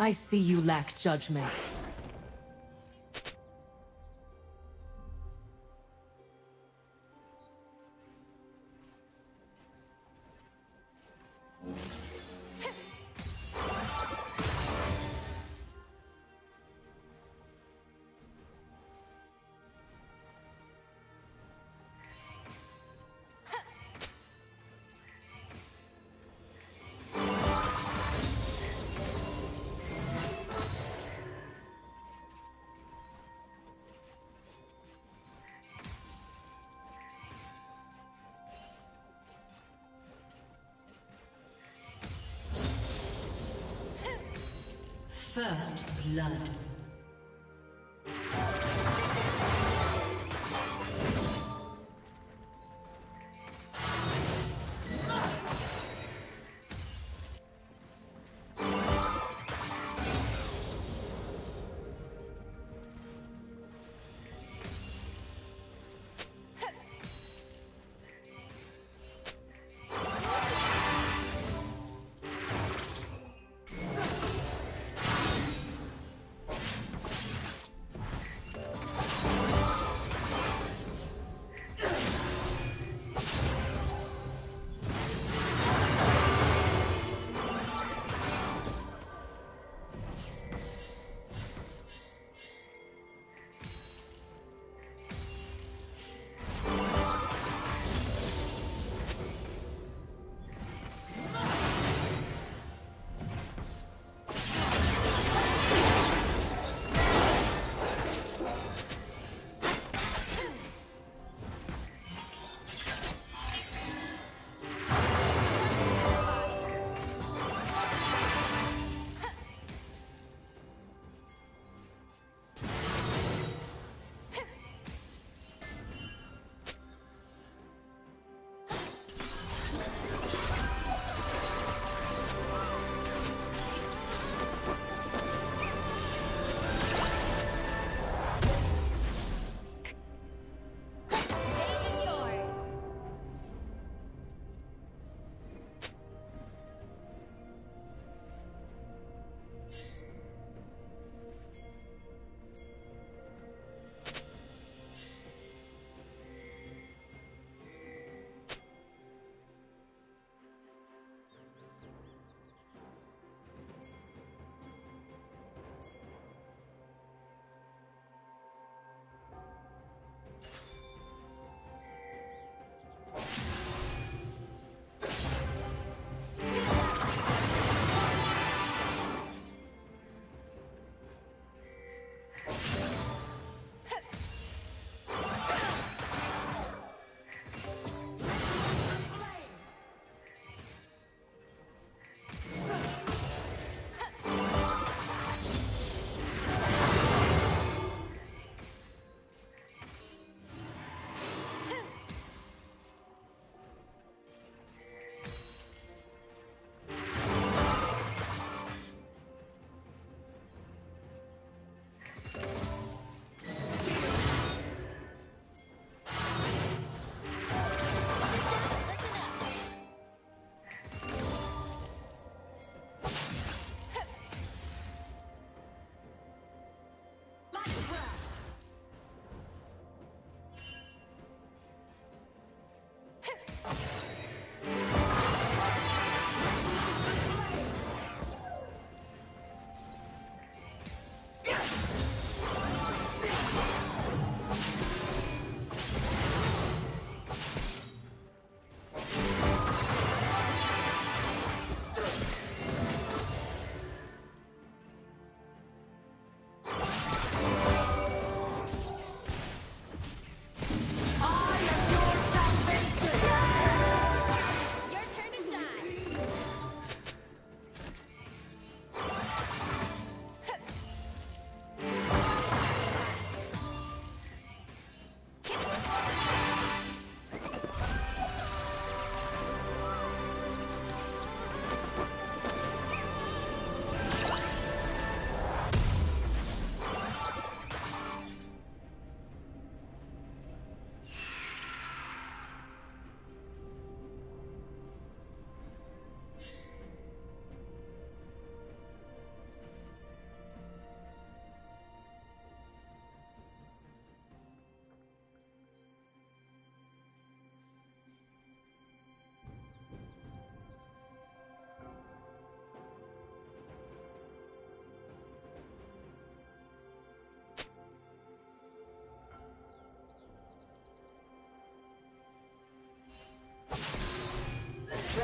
I see you lack judgment. First blood.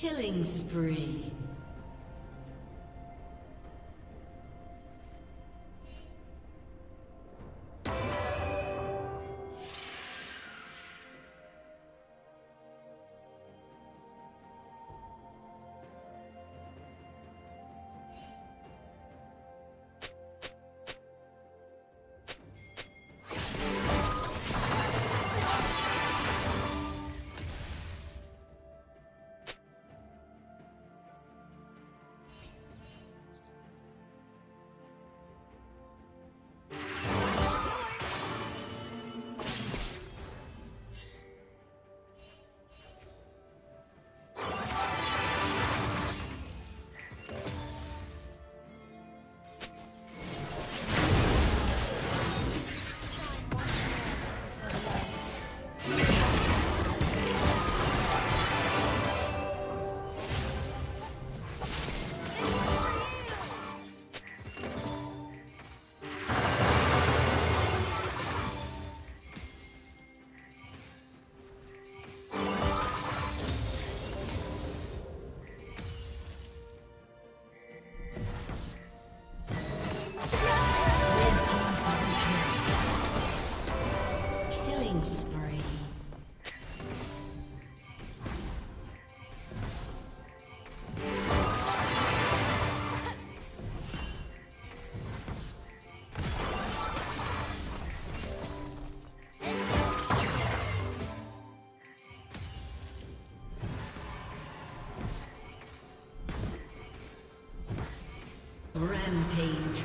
Killing spree. Rampage.